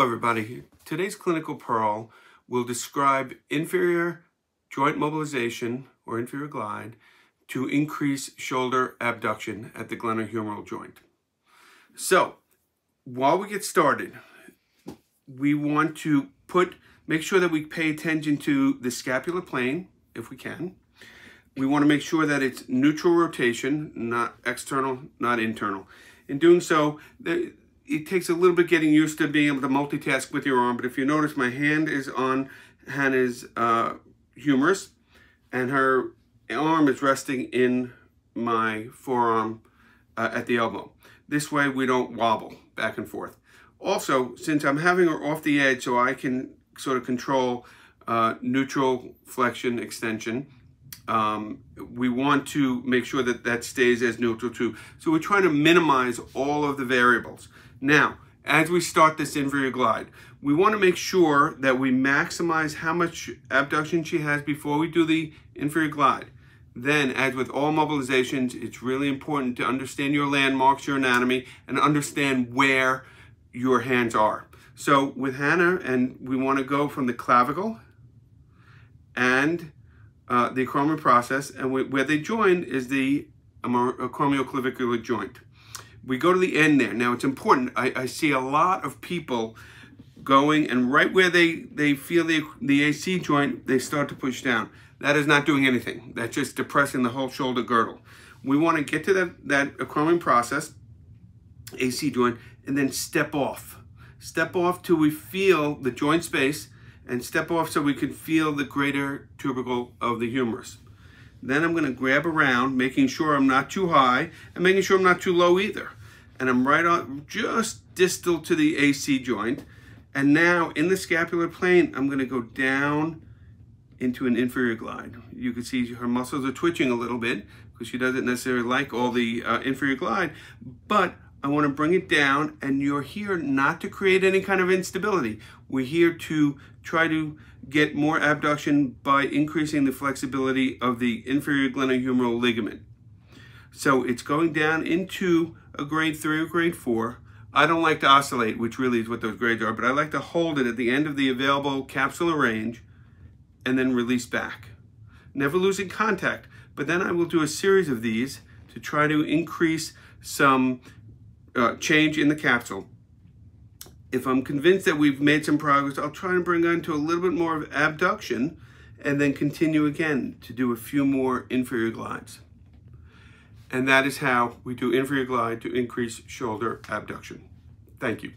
Hello everybody. Today's clinical pearl will describe inferior joint mobilization or inferior glide to increase shoulder abduction at the glenohumeral joint. So while we get started, we want to put, make sure that we pay attention to the scapular plane, if we can. We want to make sure that it's neutral rotation, not external, not internal. In doing so, it takes a little bit getting used to being able to multitask with your arm, but if you notice, my hand is on Hannah's uh, humerus, and her arm is resting in my forearm uh, at the elbow. This way we don't wobble back and forth. Also, since I'm having her off the edge so I can sort of control uh, neutral flexion extension, um, we want to make sure that that stays as neutral too. So we're trying to minimize all of the variables. Now, as we start this inferior glide, we want to make sure that we maximize how much abduction she has before we do the inferior glide. Then, as with all mobilizations, it's really important to understand your landmarks, your anatomy, and understand where your hands are. So with Hannah, and we want to go from the clavicle and uh, the acromion process, and we, where they join is the acromioclavicular joint. We go to the end there. Now it's important. I, I see a lot of people going and right where they, they feel the, the AC joint, they start to push down. That is not doing anything. That's just depressing the whole shoulder girdle. We want to get to that, that acromion process, AC joint, and then step off. Step off till we feel the joint space and step off so we can feel the greater tubercle of the humerus. Then I'm going to grab around, making sure I'm not too high and making sure I'm not too low either. And I'm right on, just distal to the AC joint. And now in the scapular plane, I'm going to go down into an inferior glide. You can see her muscles are twitching a little bit because she doesn't necessarily like all the uh, inferior glide, but I want to bring it down and you're here not to create any kind of instability. We're here to try to get more abduction by increasing the flexibility of the inferior glenohumeral ligament. So it's going down into a grade three or grade four. I don't like to oscillate, which really is what those grades are, but I like to hold it at the end of the available capsular range and then release back. Never losing contact, but then I will do a series of these to try to increase some uh, change in the capsule. If I'm convinced that we've made some progress, I'll try and bring on to a little bit more of abduction and then continue again to do a few more inferior glides. And that is how we do inferior glide to increase shoulder abduction. Thank you.